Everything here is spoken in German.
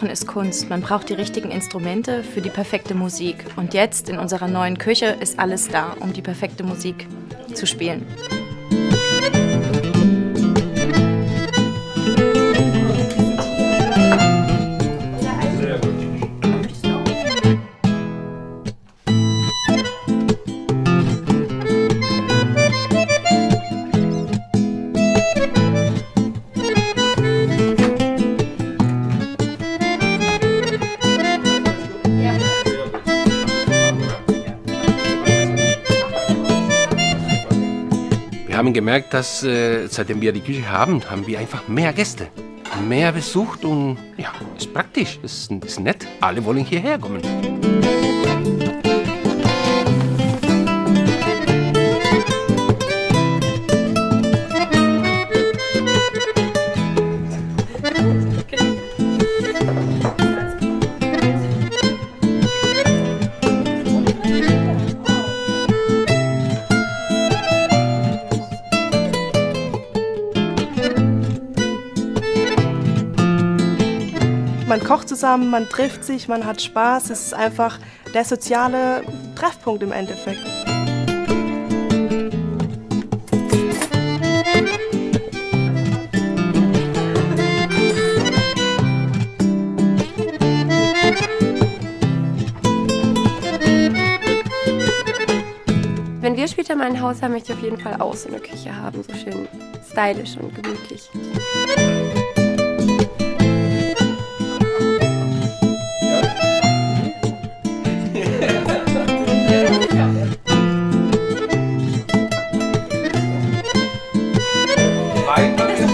Kochen ist Kunst. Man braucht die richtigen Instrumente für die perfekte Musik. Und jetzt in unserer neuen Küche ist alles da, um die perfekte Musik zu spielen. Haben gemerkt, dass äh, seitdem wir die Küche haben, haben wir einfach mehr Gäste. Mehr besucht und ja, ist praktisch, ist, ist nett. Alle wollen hierher kommen. Man kocht zusammen, man trifft sich, man hat Spaß. Es ist einfach der soziale Treffpunkt im Endeffekt. Wenn wir später mal ein Haus haben, möchte ich auf jeden Fall auch so eine Küche haben, so schön stylisch und gemütlich. Bye.